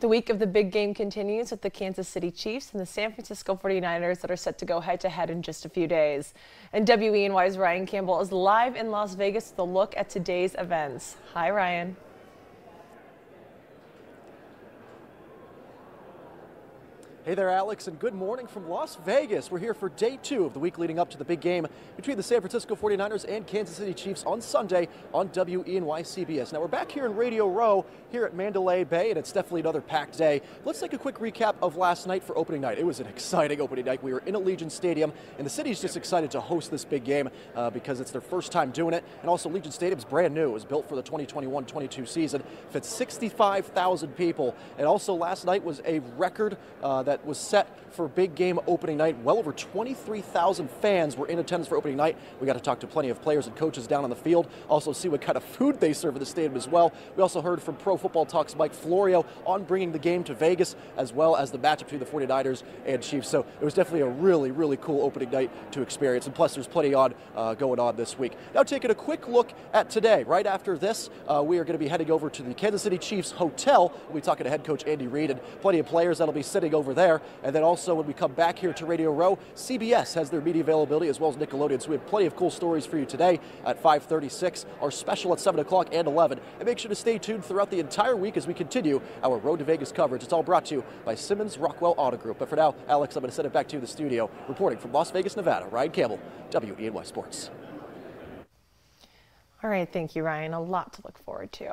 The week of the big game continues with the Kansas City Chiefs and the San Francisco 49ers that are set to go head to head in just a few days. And WENY's Ryan Campbell is live in Las Vegas with a look at today's events. Hi, Ryan. Hey there, Alex, and good morning from Las Vegas. We're here for day two of the week leading up to the big game between the San Francisco 49ers and Kansas City Chiefs on Sunday on WENY CBS. Now, we're back here in Radio Row here at Mandalay Bay, and it's definitely another packed day. Let's take a quick recap of last night for opening night. It was an exciting opening night. We were in Allegiant Stadium, and the city's just excited to host this big game uh, because it's their first time doing it. And also, Allegiant Stadium's brand new. It was built for the 2021 22 season, fits 65,000 people. And also, last night was a record uh, that was set for big game opening night. Well over 23,000 fans were in attendance for opening night. We got to talk to plenty of players and coaches down on the field. Also see what kind of food they serve at the stadium as well. We also heard from Pro Football Talk's Mike Florio on bringing the game to Vegas, as well as the matchup between the 49ers and Chiefs. So it was definitely a really, really cool opening night to experience. And plus, there's plenty on uh, going on this week. Now, taking a quick look at today. Right after this, uh, we are going to be heading over to the Kansas City Chiefs Hotel. We'll be talking to head coach Andy Reid and plenty of players that'll be sitting over there. And then also when we come back here to Radio Row, CBS has their media availability as well as Nickelodeon. So we have plenty of cool stories for you today at 536, our special at 7 o'clock and 11. And make sure to stay tuned throughout the entire week as we continue our Road to Vegas coverage. It's all brought to you by Simmons Rockwell Auto Group. But for now, Alex, I'm going to send it back to the studio. Reporting from Las Vegas, Nevada, Ryan Campbell, WENY Sports. All right, thank you, Ryan. A lot to look forward to.